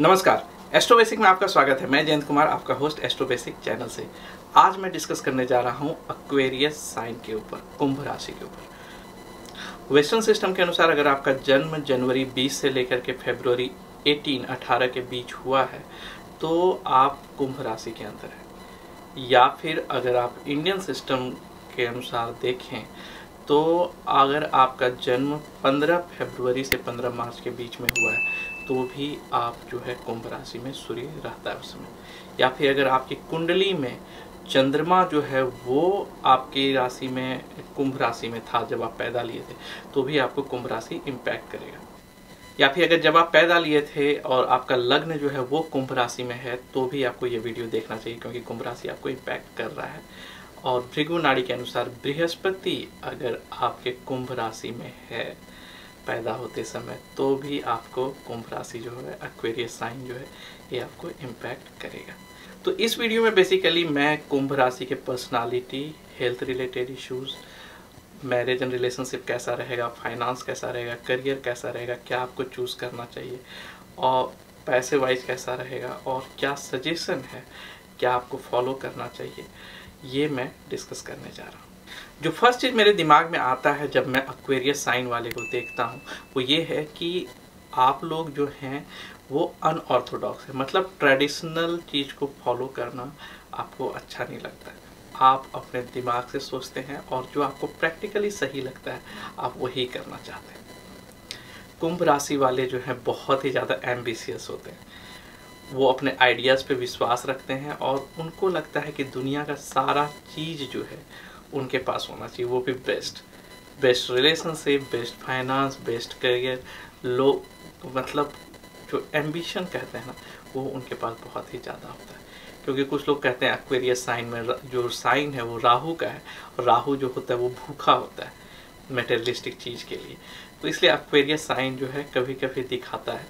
नमस्कार astro basic में आपका स्वागत है। मैं जयंत कुमार, आपका होस्ट एस्ट्रो बेसिक चैनल से। आज मैं डिस्कस करने जा रहा हूँ अक्वेरियस साइन के ऊपर, कुंभ राशि के ऊपर। वेस्टर्न सिस्टम के अनुसार अगर आपका जन्म जनवरी 20 से लेकर के फरवरी 18 18 के बीच हुआ है तो आप कुंभ राशि के अंदर है। या फिर अगर आप इंडियन सिस्टम के अनुसार देखें तो अगर आपका जन्म 15 फरवरी से 15 मार्च के बीच में हुआ है तो भी आप जो है कुंभ राशि में सूर्य रहता है उसमें या फिर अगर आपकी कुंडली में चंद्रमा जो है, वो आपकी राशि में, कुंभ राशि में था जब आप पैदा लिए थे तो भी आपको कुंभ राशि इम्पैक्ट करेगा। या फिर अगर जब आप पैदा लिए थे और आपका लग्न जो है, वो कुंभ राशि में है तो भी आपको ये वीडियो देखना चाहिए, क्योंकि कुंभ राशि आपको इम्पैक्ट कर रहा है। और भृगु नाड़ी के अनुसार बृहस्पति अगर आपके कुंभ राशि में है, पैदा होते समय तो भी आपको कुंभ राशि जो है एक्वेरियस साइन जो है, ये आपको इम्पैक्ट करेगा। तो इस वीडियो में बेसिकली मैं कुंभ राशि के personality health related issues marriage and relationship कैसा रहेगा फाइनेंस कैसा रहेगा करियर कैसा रहेगा, क्या आपको चूज़ करना चाहिए, और पैसे वाइज कैसा रहेगा, और क्या सजेशन है, क्या आपको फॉलो करना चाहिए। ये मैं डिस्कस करने जा रहा हूँ। जो फ़र्स्ट चीज़ मेरे दिमाग में आता है जब मैं अक्वेरियस साइन वाले को देखता हूँ, वो ये है कि आप लोग जो हैं, वो अनऑर्थोडॉक्स है। मतलब ट्रेडिशनल चीज़ को फॉलो करना आपको अच्छा नहीं लगता है। आप अपने दिमाग से सोचते हैं और जो आपको प्रैक्टिकली सही लगता है, आप वही करना चाहते हैं। कुंभ राशि वाले जो हैं, बहुत ही ज़्यादा एम्बिशियस होते हैं। वो अपने आइडियाज़ पे विश्वास रखते हैं और उनको लगता है कि दुनिया का सारा चीज़ जो है उनके पास होना चाहिए। वो भी best best relationship best finance best career लो मतलब जो एम्बिशन कहते हैं ना, वो उनके पास बहुत ही ज़्यादा होता है। क्योंकि कुछ लोग कहते हैं एक्वेरियस साइन में जो साइन है वो राहु का है और राहु जो होता है वो भूखा होता है मेटेरियलिस्टिक चीज़ के लिए। तो इसलिए एक्वेरियस साइन जो है कभी कभी दिखाता है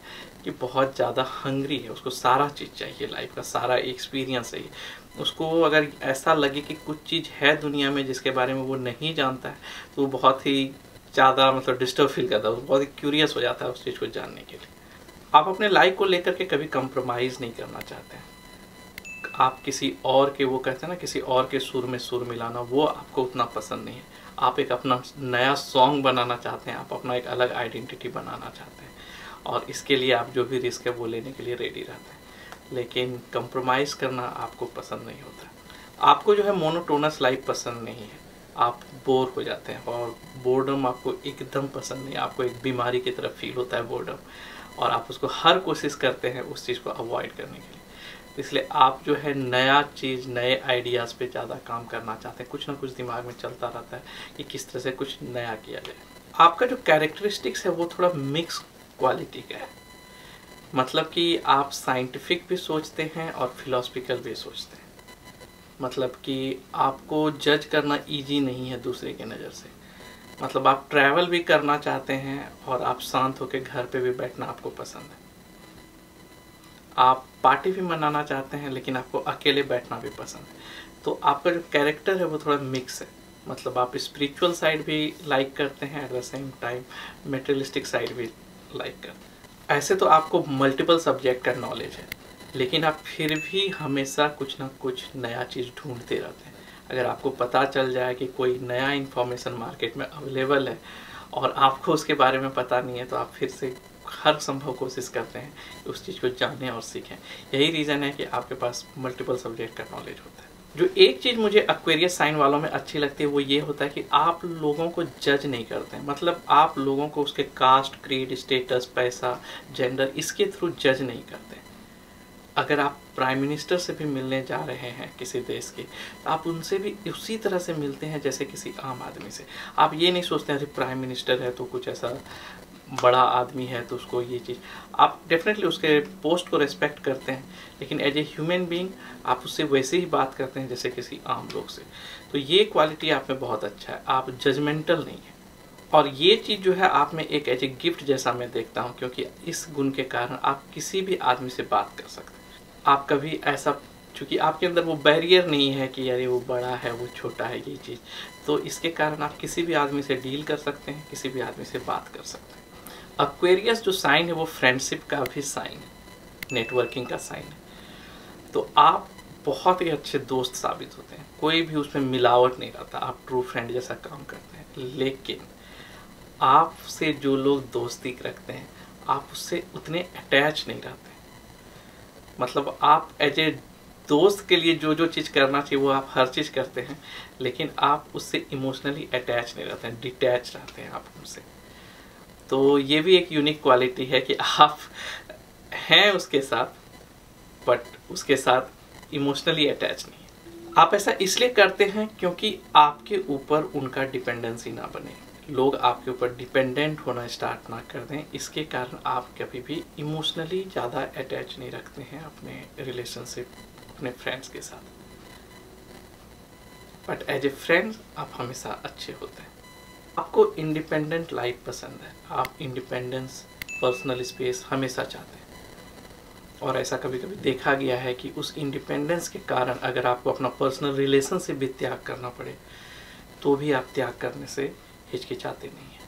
कि बहुत ज़्यादा हंग्री है, उसको सारा चीज़ चाहिए लाइफ का सारा एक्सपीरियंस चाहिए। उसको अगर ऐसा लगे कि कुछ चीज़ है दुनिया में जिसके बारे में वो नहीं जानता है तो वो बहुत ही ज़्यादा मतलब डिस्टर्ब फील करता है बहुत ही क्यूरियस हो जाता है उस चीज़ को जानने के लिए। आप अपने लाइफ को लेकर के कभी कंप्रोमाइज़ नहीं करना चाहते हैं। आप किसी और के, वो कहते हैं ना, किसी और के सुर में सुर मिलाना, वो आपको उतना पसंद नहीं है। आप एक अपना नया सॉन्ग बनाना चाहते हैं, आप अपना एक अलग आइडेंटिटी बनाना चाहते हैं। और इसके लिए आप जो भी रिस्क है वो लेने के लिए रेडी रहते हैं। लेकिन कंप्रोमाइज़ करना आपको पसंद नहीं होता। आपको जो है मोनोटोनस लाइफ पसंद नहीं है। आप बोर हो जाते हैं और बोर्डम आपको एकदम पसंद नहीं आपको एक बीमारी की तरफ़ फील होता है बोर्डम और आप उसको हर कोशिश करते हैं उस चीज़ को अवॉइड करने के लिए। इसलिए आप जो है नया चीज़, नए आइडियाज़ पे ज़्यादा काम करना चाहते हैं। कुछ ना कुछ दिमाग में चलता रहता है कि किस तरह से कुछ नया किया जाए। आपका जो कैरेक्टरिस्टिक्स है वो थोड़ा मिक्स क्वालिटी का है। मतलब कि आप साइंटिफिक भी सोचते हैं और फिलोसफिकल भी सोचते हैं। मतलब कि आपको जज करना इजी नहीं है दूसरे की नज़र से। मतलब आप ट्रैवल भी करना चाहते हैं और आप शांत होकर घर पे भी बैठना आपको पसंद है। आप पार्टी भी मनाना चाहते हैं लेकिन आपको अकेले बैठना भी पसंद है। तो आपका जो कैरेक्टर है वो थोड़ा मिक्स है। मतलब आप स्पिरिचुअल साइड भी लाइक करते हैं at the same time materialistic side भी लाइक करते हैं ऐसे तो आपको मल्टीपल सब्जेक्ट का नॉलेज है, लेकिन आप फिर भी हमेशा कुछ ना कुछ नया चीज़ ढूंढते रहते हैं। अगर आपको पता चल जाए कि कोई नया इन्फॉर्मेशन मार्केट में अवेलेबल है और आपको उसके बारे में पता नहीं है तो आप फिर से हर संभव कोशिश करते हैं उस चीज़ को जानें और सीखें। यही रीज़न है कि आपके पास मल्टीपल सब्जेक्ट का नॉलेज है। जो एक चीज़ मुझे एक्वेरियस साइन वालों में अच्छी लगती है, वो ये होता है कि आप लोगों को जज नहीं करते मतलब आप लोगों को उसके कास्ट क्रीड स्टेटस पैसा जेंडर इसके थ्रू जज नहीं करते अगर आप प्राइम मिनिस्टर से भी मिलने जा रहे हैं किसी देश के तो आप उनसे भी उसी तरह से मिलते हैं जैसे किसी आम आदमी से। आप ये नहीं सोचते हैं प्राइम मिनिस्टर है तो कुछ ऐसा बड़ा आदमी है तो उसको ये चीज़ आप डेफिनेटली उसके पोस्ट को रेस्पेक्ट करते हैं, लेकिन एज ए ह्यूमन बीइंग आप उससे वैसे ही बात करते हैं जैसे किसी आम लोग से। तो ये क्वालिटी आप में बहुत अच्छा है, आप जजमेंटल नहीं है। और ये चीज़ जो है, आप में एक एज ए गिफ्ट जैसा मैं देखता हूँ, क्योंकि इस गुण के कारण आप किसी भी आदमी से बात कर सकते हैं। आप कभी ऐसा चूँकि आपके अंदर वो बैरियर नहीं है कि यार वो बड़ा है, वो छोटा है, ये चीज़। तो इसके कारण आप किसी भी आदमी से डील कर सकते हैं, किसी भी आदमी से बात कर सकते हैं। अक्वेरियस जो साइन है, वो फ्रेंडशिप का भी साइन है. नेटवर्किंग का साइन है. तो आप बहुत ही अच्छे दोस्त साबित होते हैं. कोई भी उसमें मिलावट नहीं रहता. आप ट्रू फ्रेंड जैसा काम करते हैं. लेकिन आपसे जो लोग दोस्ती रखते हैं, आप उससे उतने अटैच नहीं रहते मतलब आप एज ए दोस्त के लिए जो जो चीज़ करना चाहिए, वो आप हर चीज़ करते हैं, लेकिन आप उससे इमोशनली अटैच नहीं रहते हैं. डिटैच रहते हैं आप उनसे. तो ये भी एक यूनिक क्वालिटी है कि आप हैं उसके साथ बट उसके साथ इमोशनली अटैच नहीं आप ऐसा इसलिए करते हैं क्योंकि आपके ऊपर उनका डिपेंडेंसी ना बने। लोग आपके ऊपर डिपेंडेंट होना स्टार्ट ना कर दें, इसके कारण आप कभी भी इमोशनली ज़्यादा अटैच नहीं रखते हैं अपने रिलेशनशिप अपने फ्रेंड्स के साथ। बट एज ए फ्रेंड्स आप हमेशा अच्छे होते हैं। आपको इंडिपेंडेंट लाइफ पसंद है। आप इंडिपेंडेंस पर्सनल स्पेस हमेशा चाहते हैं। और ऐसा कभी कभी देखा गया है कि उस इंडिपेंडेंस के कारण अगर आपको अपना पर्सनल रिलेशन से भी त्याग करना पड़े तो भी आप त्याग करने से हिचकिचाते नहीं हैं।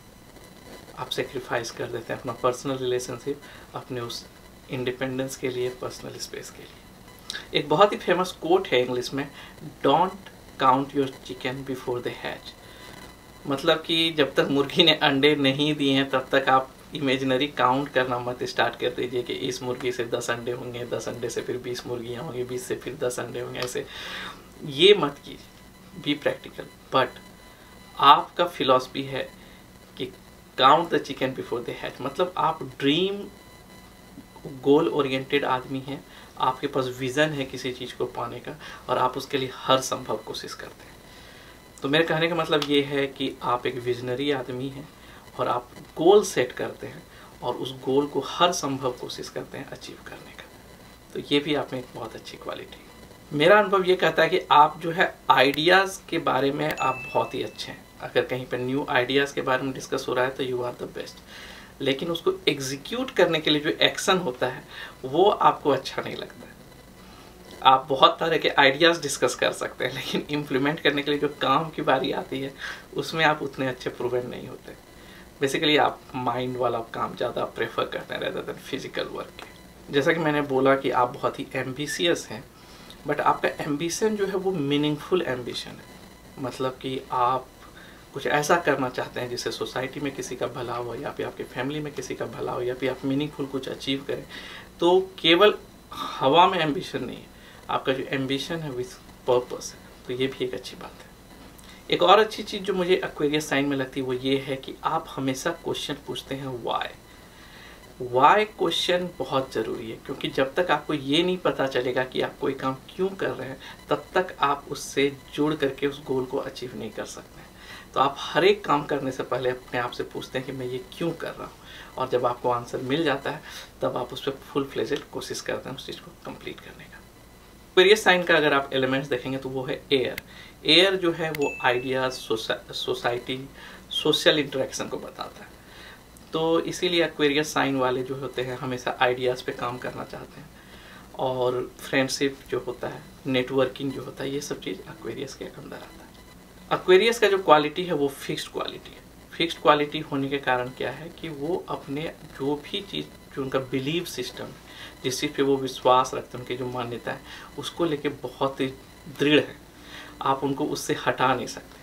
आप सेक्रीफाइस कर देते हैं अपना पर्सनल रिलेशनशिप अपने उस इंडिपेंडेंस के लिए पर्सनल स्पेस के लिए। एक बहुत ही फ़ेमस कोट है इंग्लिश में don't count your chicken before the hatch मतलब कि जब तक मुर्गी ने अंडे नहीं दिए हैं, तब तक आप इमेजनरी काउंट करना मत स्टार्ट कर दीजिए कि इस मुर्गी से दस अंडे होंगे, दस अंडे से फिर बीस मुर्गियाँ होंगी, बीस से फिर दस अंडे होंगे, ऐसे। ये मत कीजिए बी प्रैक्टिकल बट आपका फिलॉसफी है कि count the chicken before the hatch मतलब आप ड्रीम गोल ओरिएंटेड आदमी हैं, आपके पास विज़न है किसी चीज़ को पाने का, और आप उसके लिए हर संभव कोशिश करते हैं। तो मेरे कहने का मतलब ये है कि आप एक विजनरी आदमी हैं और आप गोल सेट करते हैं और उस गोल को हर संभव कोशिश करते हैं अचीव करने का। तो ये भी आप में एक बहुत अच्छी क्वालिटी है। मेरा अनुभव ये कहता है कि आप जो है आइडियाज़ के बारे में आप बहुत ही अच्छे हैं। अगर कहीं पर न्यू आइडियाज़ के बारे में डिस्कस हो रहा है तो यू आर द बेस्ट लेकिन उसको एग्जीक्यूट करने के लिए जो एक्शन होता है, वो आपको अच्छा नहीं लगता। आप बहुत तरह के आइडियाज़ डिस्कस कर सकते हैं, लेकिन इम्प्लीमेंट करने के लिए जो काम की बारी आती है, उसमें आप उतने अच्छे प्रूवन नहीं होते। बेसिकली आप माइंड वाला काम ज़्यादा प्रेफर करते हैं रहते फ़िज़िकल वर्क के। जैसा कि मैंने बोला कि आप बहुत ही एम्बिशियस हैं बट आपका एम्बिशन जो है वो मीनिंगफुल एम्बिशन है। मतलब कि आप कुछ ऐसा करना चाहते हैं जिससे सोसाइटी में किसी का भला हो, या फिर आपके फैमिली में किसी का भला हो, या फिर आप मीनिंगफुल कुछ अचीव करें। तो केवल हवा में एम्बिशन नहीं है। आपका जो एम्बिशन है विथ पर्पस है तो ये भी एक अच्छी बात है। एक और अच्छी चीज़ जो मुझे एक्वेरियस साइन में लगती है, वो ये है कि आप हमेशा क्वेश्चन पूछते हैं वाई वाई क्वेश्चन बहुत ज़रूरी है, क्योंकि जब तक आपको ये नहीं पता चलेगा कि आप कोई काम क्यों कर रहे हैं, तब तक आप उससे जुड़ करके उस गोल को अचीव नहीं कर सकते। तो आप हर एक काम करने से पहले अपने आप से पूछते हैं कि मैं ये क्यों कर रहा हूँ? और जब आपको आंसर मिल जाता है, तब आप उस पर फुल फ्लेजेड कोशिश करते हैं उस चीज़ को कंप्लीट करने का। वेरियस साइन का अगर आप एलिमेंट्स देखेंगे तो वो है एयर एयर जो है वो आइडियाज़ सोसाइटी सोशल इंटरेक्शन को बताता है. तो इसीलिए एक्वेरियस साइन वाले जो होते हैं हमेशा आइडियाज़ पे काम करना चाहते हैं. और फ्रेंडशिप जो होता है नेटवर्किंग जो होता है, ये सब चीज़ एक्वेरियस के अंदर आता है. एक्वेरियस का जो क्वालिटी है वो फिक्स्ड क्वालिटी है. फिक्स्ड क्वालिटी होने के कारण क्या है कि वो अपने जो भी चीज़, जो उनका बिलीव सिस्टम है जिस चीज़ पे वो विश्वास रखते हैं, उनकी जो मान्यता है, उसको लेके बहुत ही दृढ़ है। आप उनको उससे हटा नहीं सकते।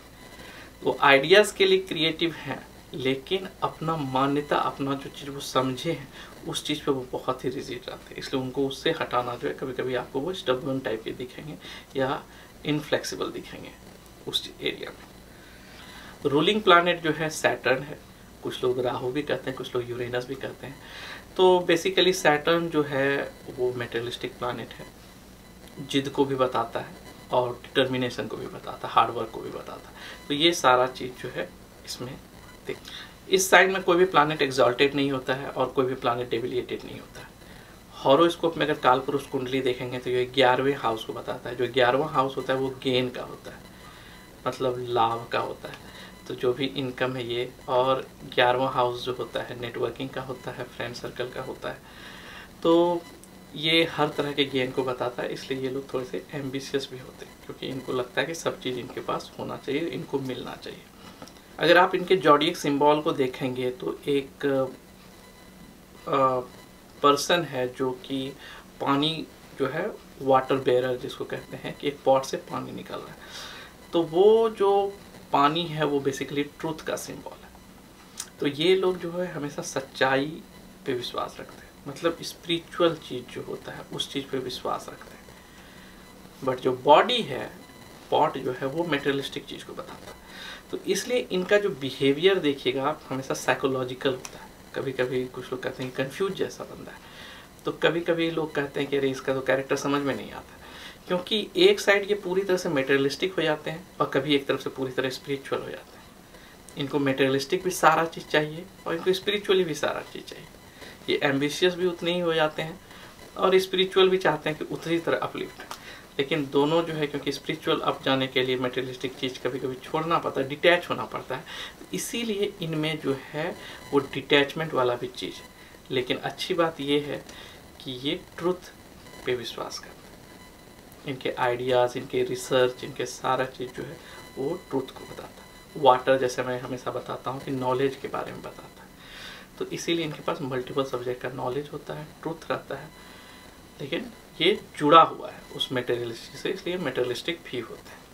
वो आइडियाज़ के लिए क्रिएटिव हैं, लेकिन अपना मान्यता, अपना जो चीज़ वो समझे हैं, उस चीज़ पे वो बहुत ही रिजिट रहते हैं। इसलिए उनको उससे हटाना जो है कभी कभी आपको वो स्टबन टाइप के दिखेंगे या इनफ्लेक्सिबल दिखेंगे उस एरिया में। रूलिंग प्लानट जो है सैटर्न है। कुछ लोग राहु भी कहते हैं, कुछ लोग यूरेनस भी कहते हैं। तो बेसिकली सैटर्न जो है, वो मेटेरियलिस्टिक प्लानट है। जिद को भी बताता है और डिटर्मिनेशन को भी बताता है हार्डवर्क को भी बताता है। तो ये सारा चीज़ जो है, इसमें देख। इस साइड में कोई भी प्लानट एग्जॉल्टेड नहीं होता है और कोई भी प्लानट डेबिलिएटेड नहीं होता है। हॉरोस्कोप में अगर काल पुरुष कुंडली देखेंगे तो ये ग्यारहवें हाउस को बताता है। जो ग्यारहवा हाउस होता है, वो गेन का होता है। मतलब लाभ का होता है। तो जो भी इनकम है ये, और ग्यारहवा हाउस जो होता है नेटवर्किंग का होता है फ्रेंड सर्कल का होता है तो ये हर तरह के गेन को बताता है, इसलिए ये लोग थोड़े से एम्बिशियस भी होते हैं, क्योंकि इनको लगता है कि सब चीज़ इनके पास होना चाहिए, इनको मिलना चाहिए। अगर आप इनके जॉडियक सिंबल को देखेंगे तो एक पर्सन है जो कि पानी जो है वाटर बेरर जिसको कहते हैं, कि एक पॉट से पानी निकल रहा है। तो वो जो पानी है वो बेसिकली ट्रूथ का सिंबल है। तो ये लोग जो है हमेशा सच्चाई पे विश्वास रखते हैं। मतलब स्पिरिचुअल चीज़ जो होता है, उस चीज़ पे विश्वास रखते हैं। बट जो बॉडी है पॉट जो है वो मेटेरियलिस्टिक चीज़ को बताता है। तो इसलिए इनका जो बिहेवियर देखिएगा आप, हमेशा साइकोलॉजिकल होता है। कभी कभी कुछ लोग कहते हैं कंफ्यूज जैसा बंदा है। तो कभी कभी लोग कहते हैं कि अरे इसका तो कैरेक्टर समझ में नहीं आता। क्योंकि एक साइड ये पूरी तरह से मेटेरियलिस्टिक हो जाते हैं और कभी एक तरफ़ से पूरी तरह स्पिरिचुअल हो जाते हैं। इनको मेटेरियलिस्टिक भी सारा चीज़ चाहिए और इनको स्पिरिचुअली भी सारा चीज़ चाहिए। ये एम्बिशियस भी उतने ही हो जाते हैं और स्पिरिचुअल भी चाहते हैं कि उतनी तरह अपलिफ्ट लेकिन दोनों जो है, क्योंकि स्पिरिचुअल अप जाने के लिए मेटेरियलिस्टिक चीज़ कभी कभी छोड़ना पड़ता है डिटैच होना पड़ता है। इसीलिए इनमें जो है, वो डिटैचमेंट वाला भी चीज़ है। लेकिन अच्छी बात ये है कि ये ट्रुथ पे विश्वास करते इनके आइडियाज़ इनके रिसर्च इनके सारा चीज़ जो है, वो ट्रूथ को बताता है। वाटर जैसे मैं हमेशा बताता हूँ कि नॉलेज के बारे में बताता है। तो इसीलिए इनके पास मल्टीपल सब्जेक्ट का नॉलेज होता है ट्रूथ रहता है। लेकिन ये जुड़ा हुआ है उस मेटेरियलिस्टिक से, इसलिए मेटेरियलिस्टिक भी होते हैं।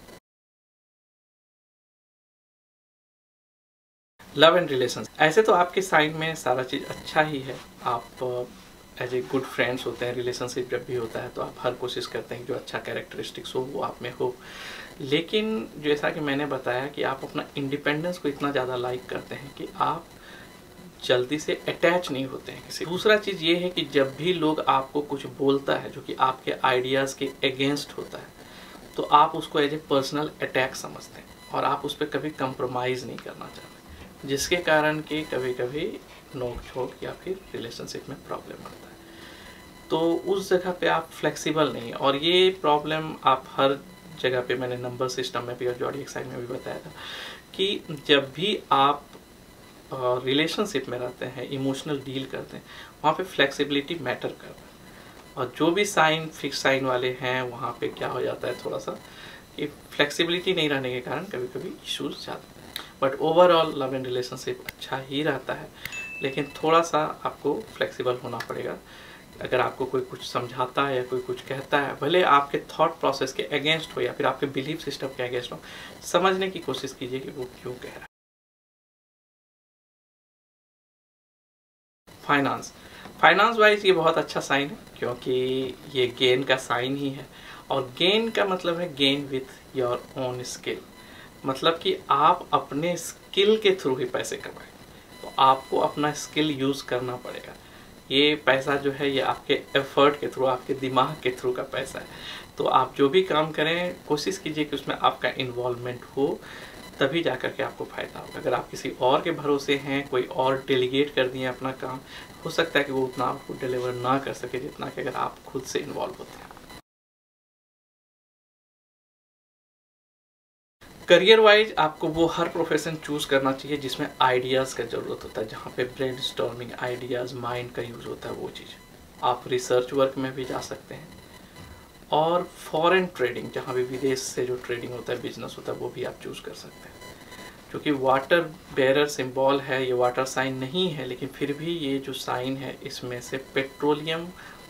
लव एंड रिलेशन ऐसे तो आपके साइन में सारा चीज़ अच्छा ही है। आप एज ए गुड फ्रेंड्स होते हैं रिलेशनशिप जब भी होता है तो आप हर कोशिश करते हैं जो अच्छा कैरेक्टरिस्टिक्स हो, वो आप में हो। लेकिन जैसा कि मैंने बताया कि आप अपना इंडिपेंडेंस को इतना ज़्यादा लाइक करते हैं कि आप जल्दी से अटैच नहीं होते हैं किसी दूसरा चीज़ ये है कि जब भी लोग आपको कुछ बोलता है, जो कि आपके आइडियाज़ के अगेंस्ट होता है तो आप उसको एज ए पर्सनल अटैक समझते हैं और आप उस पर कभी कंप्रोमाइज़ नहीं करना चाहते। जिसके कारण कि कभी कभी नोक झोंक या फिर रिलेशनशिप में प्रॉब्लम आता है। तो उस जगह पे आप फ्लेक्सिबल नहीं, और ये प्रॉब्लम आप हर जगह पे मैंने नंबर सिस्टम में भी और जॉडी एक्साइड में भी बताया था कि जब भी आप रिलेशनशिप में रहते हैं इमोशनल डील करते हैं, वहाँ पे फ्लेक्सिबिलिटी मैटर करता है। और जो भी साइन फिक्स साइन वाले हैं, वहाँ पे क्या हो जाता है थोड़ा सा कि फ्लेक्सिबिलिटी नहीं रहने के कारण कभी कभी इश्यूज़ जाते हैं। But overall love and relationship अच्छा ही रहता है। लेकिन थोड़ा सा आपको फ्लेक्सिबल होना पड़ेगा। अगर आपको कोई कुछ समझाता है या कोई कुछ कहता है, भले आपके थॉट प्रोसेस के अगेंस्ट हो या फिर आपके बिलीफ सिस्टम के अगेंस्ट हो, समझने की कोशिश कीजिए कि वो क्यों कह रहा है। फाइनेंस फाइनेंस वाइज ये बहुत अच्छा साइन है, क्योंकि ये गेन का साइन ही है। और गेन का मतलब है gain with your own skill मतलब कि आप अपने स्किल के थ्रू ही पैसे कमाएँ। आपको अपना स्किल यूज़ करना पड़ेगा। ये पैसा जो है, ये आपके एफर्ट के थ्रू आपके दिमाग के थ्रू का पैसा है। तो आप जो भी काम करें, कोशिश कीजिए कि उसमें आपका इन्वॉल्वमेंट हो, तभी जा कर के आपको फ़ायदा होगा। अगर आप किसी और के भरोसे हैं, कोई और डेलीगेट कर दिए अपना काम, हो सकता है कि वो उतना आपको डिलीवर ना कर सके जितना कि अगर आप खुद से इन्वॉल्व होते हैं। करियर वाइज आपको वो हर प्रोफेशन चूज़ करना चाहिए जिसमें आइडियाज़ का ज़रूरत होता है, जहाँ पे ब्रेन स्टॉर्मिंग आइडियाज़ माइंड का यूज़ होता है वो चीज़। आप रिसर्च वर्क में भी जा सकते हैं। और फॉरेन ट्रेडिंग जहाँ भी विदेश से जो ट्रेडिंग होता है बिज़नेस होता है, वो भी आप चूज़ कर सकते हैं। क्योंकि वाटर बेरर सिंबल है, ये वाटर साइन नहीं है, लेकिन फिर भी ये जो साइन है, इसमें से पेट्रोलियम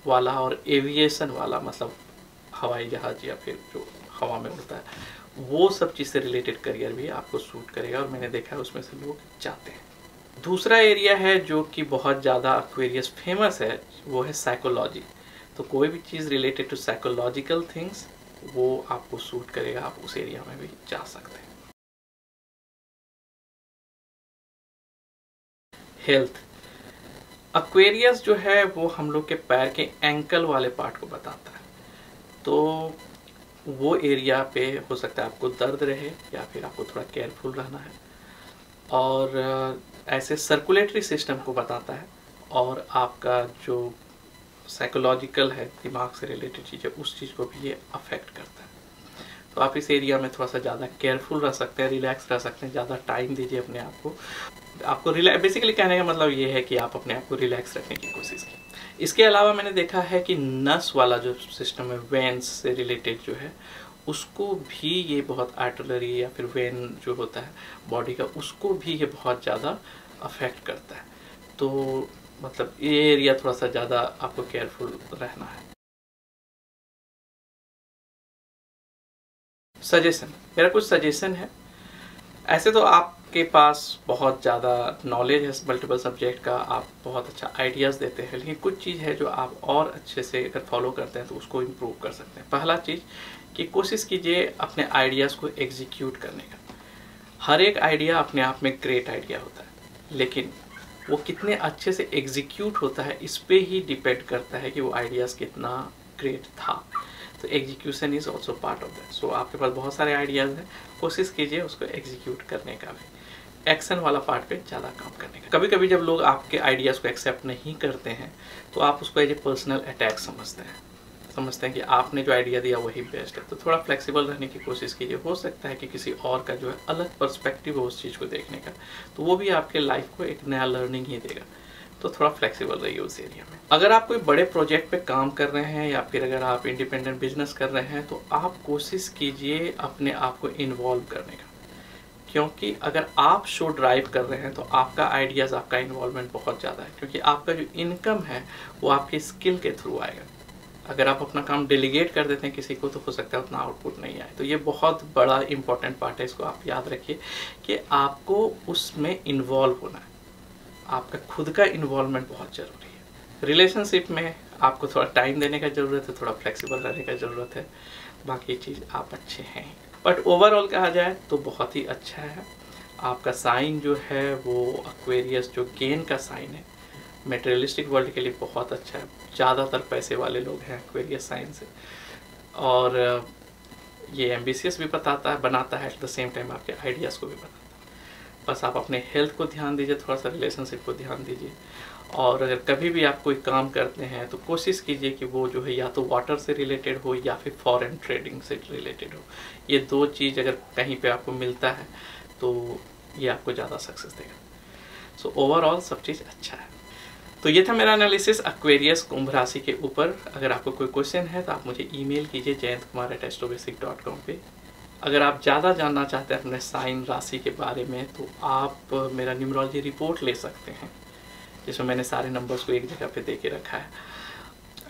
वाला और एविएशन वाला मतलब हवाई जहाज़ या फिर जो हवा में उड़ता है वो सब चीज़ से रिलेटेड करियर भी आपको सूट करेगा और मैंने देखा है उसमें से लोग चाहते हैं। दूसरा एरिया है जो कि बहुत ज़्यादा एक्वेरियस फ़ेमस है, वो है साइकोलॉजी तो कोई भी चीज़ रिलेटेड टू साइकोलॉजिकल थिंग्स वो आपको सूट करेगा, आप उस एरिया में भी जा सकते हैं। हेल्थ अक्वेरियस जो है, वो हम लोग के पैर के एंकल वाले पार्ट को बताता है। तो वो एरिया पे हो सकता है आपको दर्द रहे या फिर आपको थोड़ा केयरफुल रहना है। और ऐसे सर्कुलेटरी सिस्टम को बताता है और आपका जो साइकोलॉजिकल है, दिमाग से रिलेटेड चीज़ है उस चीज़ को भी ये अफेक्ट करता है। तो आप इस एरिया में थोड़ा सा ज़्यादा केयरफुल रह सकते हैं रिलैक्स रह सकते हैं, ज़्यादा टाइम दीजिए अपने आप को। आपको रिलैक्स बेसिकली कहने का मतलब ये है कि आप अपने आप को रिलैक्स रखने की कोशिश की इसके अलावा मैंने देखा है कि नस वाला जो सिस्टम है वेंस से रिलेटेड जो है, उसको भी ये बहुत आर्टलरी या फिर वेन जो होता है बॉडी का, उसको भी ये बहुत ज़्यादा अफेक्ट करता है। तो मतलब ये एरिया थोड़ा सा ज़्यादा आपको केयरफुल रहना है। सजेशन मेरा कुछ सजेशन है। ऐसे तो आपके पास बहुत ज़्यादा नॉलेज है मल्टीपल सब्जेक्ट का। आप बहुत अच्छा आइडियाज़ देते हैं, लेकिन कुछ चीज़ है जो आप और अच्छे से अगर फॉलो करते हैं तो उसको इम्प्रूव कर सकते हैं। पहला चीज़ कि कोशिश कीजिए अपने आइडियाज़ को एग्जीक्यूट करने का। हर एक आइडिया अपने आप में ग्रेट आइडिया होता है, लेकिन वो कितने अच्छे से एग्जीक्यूट होता है इस पर ही डिपेंड करता है कि वो आइडियाज़ कितना ग्रेट था। तो execution is also part of that so आपके पास बहुत सारे आइडियाज़ हैं, कोशिश कीजिए उसको एग्जीक्यूट करने का भी। एक्शन वाला पार्ट पे ज़्यादा काम करने का। कभी कभी जब लोग आपके आइडियाज़ को एक्सेप्ट नहीं करते हैं तो आप उसको एज ए पर्सनल अटैक समझते हैं। समझते हैं कि आपने जो आइडिया दिया वही बेस्ट है। तो थोड़ा फ्लेक्सिबल रहने की कोशिश कीजिए। हो सकता है कि किसी और का जो है अलग पर्सपेक्टिव हो उस चीज़ को देखने का। तो वो भी आपके लाइफ को एक नया लर्निंग ही देगा। तो थोड़ा फ्लेक्सिबल रहिए उस एरिया में। अगर आप कोई बड़े प्रोजेक्ट पे काम कर रहे हैं या फिर अगर आप इंडिपेंडेंट बिज़नेस कर रहे हैं तो आप कोशिश कीजिए अपने आप को इन्वॉल्व करने का। क्योंकि अगर आप शो ड्राइव कर रहे हैं तो आपका आइडियाज़ आपका इन्वॉल्वमेंट बहुत ज़्यादा है। क्योंकि आपका जो इनकम है, वो आपके स्किल के थ्रू आएगा। अगर आप अपना काम डेलीगेट कर देते हैं किसी को तो हो सकता है उतना आउटपुट नहीं आए। तो ये बहुत बड़ा इंपॉर्टेंट पार्ट है। इसको आप याद रखिए कि आपको उसमें इन्वॉल्व होना है। आपका खुद का इन्वॉल्वमेंट बहुत ज़रूरी है। रिलेशनशिप में आपको थोड़ा टाइम देने का ज़रूरत है, थोड़ा फ्लेक्सिबल रहने का ज़रूरत है। बाकी चीज़ आप अच्छे हैं। बट ओवरऑल कहा जाए तो बहुत ही अच्छा है। आपका साइन जो है वो अक्वेरियस जो गेन का साइन है। मेटेरियलिस्टिक वर्ल्ड के लिए बहुत अच्छा है। ज़्यादातर पैसे वाले लोग हैं अक्वेरियस साइन से। और ये एम्बिशियस भी बताता है बनाता है एट द सेम टाइम आपके आइडियाज़ को भी बताता है। बस आप अपने हेल्थ को ध्यान दीजिए, थोड़ा सा रिलेशनशिप को ध्यान दीजिए। और अगर कभी भी आप कोई काम करते हैं तो कोशिश कीजिए कि वो जो है या तो वाटर से रिलेटेड हो या फिर फॉरेन ट्रेडिंग से रिलेटेड हो। ये दो चीज़ अगर कहीं पे आपको मिलता है तो ये आपको ज़्यादा सक्सेस देगा। सो ओवरऑल सब चीज़ अच्छा है। तो ये था मेरा एनालिसिस अक्वेरियस कुंभ राशि के ऊपर। अगर आपको कोई क्वेश्चन है तो आप मुझे ईमेल कीजिए Jayant Kumar at Astrobasic dot com पर अगर आप ज़्यादा जानना चाहते हैं अपने साइन राशि के बारे में तो आप मेरा न्यूमरोलॉजी रिपोर्ट ले सकते हैं, जिसमें मैंने सारे नंबर्स को एक जगह पे दे के रखा है।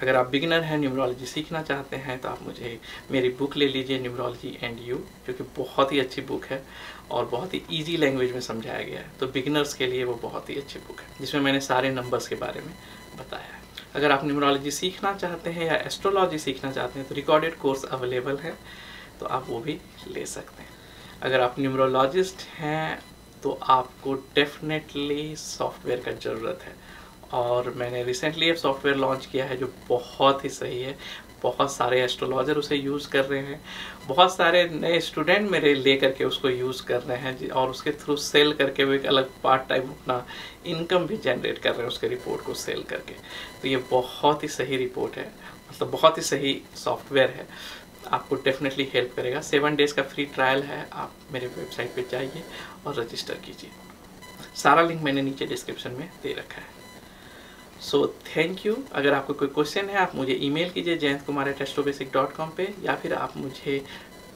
अगर आप बिगिनर हैं, न्यूमरोलॉजी सीखना चाहते हैं तो आप मुझे मेरी बुक ले लीजिए, न्यूमरोलॉजी एंड यू, जो कि बहुत ही अच्छी बुक है और बहुत ही ईजी लैंग्वेज में समझाया गया है। तो बिगिनर्स के लिए वो बहुत ही अच्छी बुक है, जिसमें मैंने सारे नंबर्स के बारे में बताया है। अगर आप न्यूमरोलॉजी सीखना चाहते हैं या एस्ट्रोलॉजी सीखना चाहते हैं तो रिकॉर्डेड कोर्स अवेलेबल है। तो आप वो भी ले सकते हैं। अगर आप न्यूमरोलॉजिस्ट हैं तो आपको डेफिनेटली सॉफ्टवेयर का ज़रूरत है। और मैंने रिसेंटली एक सॉफ्टवेयर लॉन्च किया है जो बहुत ही सही है। बहुत सारे एस्ट्रोलॉजर उसे यूज़ कर रहे हैं। बहुत सारे नए स्टूडेंट मेरे ले करके उसको यूज़ कर रहे हैं और उसके थ्रू सेल करके वो एक अलग पार्ट टाइम अपना इनकम भी जनरेट कर रहे हैं उसके रिपोर्ट को सेल करके। तो ये बहुत ही सही रिपोर्ट है। मतलब बहुत ही सही सॉफ्टवेयर है। आपको डेफिनेटली हेल्प करेगा। सेवन डेज़ का फ्री ट्रायल है। आप मेरे वेबसाइट पे जाइए और रजिस्टर कीजिए। सारा लिंक मैंने नीचे डिस्क्रिप्शन में दे रखा है। सो थैंक यू अगर आपको कोई क्वेश्चन है, आप मुझे ईमेल कीजिए Jayant Kumar at Astrobasic dot com पर या फिर आप मुझे,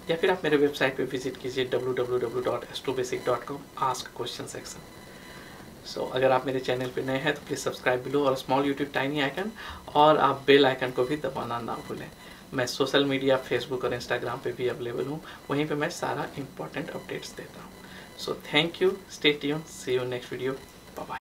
या फिर आप मेरे वेबसाइट पे विज़िट कीजिए W W W dot astro basic dot com ask question section so अगर आप मेरे चैनल पे नए हैं तो प्लीज़ सब्सक्राइब बिलो और स्मॉल यूट्यूब टाइनी आइकन और आप बेल आइकन को भी दबाना ना भूलें। मैं सोशल मीडिया फेसबुक और इंस्टाग्राम पे भी अवेलेबल हूँ। वहीं पे मैं सारा इंपॉर्टेंट अपडेट्स देता हूँ। So thank you stay tune see you next video bye